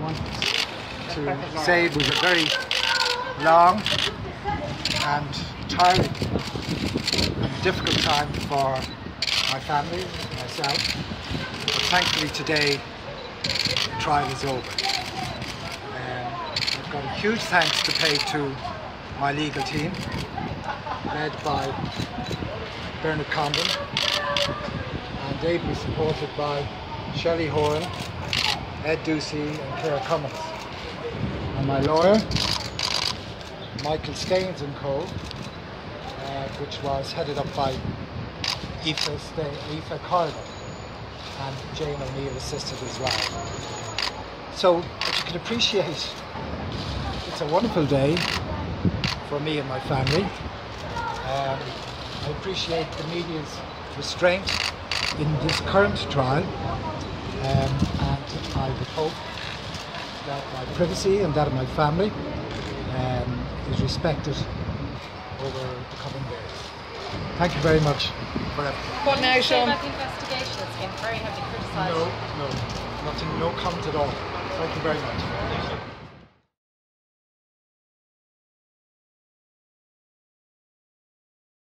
want to say it was a very long and tiring and difficult time for my family, and myself. But thankfully today the trial is over. Um, I've got a huge thanks to pay to my legal team, led by Bernard Condon and ably supported by Shelley Horan, Ed Ducey and Claire Cummins. And my lawyer, Michael Staines and Co, uh, which was headed up by Aoife, Sta- Aoife Carter and Jane O'Neill assisted as well. So as you can appreciate, it's a wonderful day for me and my family. Um, I appreciate the media's restraint in this current trial and I would hope that my privacy and that of my family um, is respected over the coming days. Thank you very much for everything. What now, Sean? about the investigation that's been very heavily criticised. No, no, nothing, no comment at all. Thank you very much.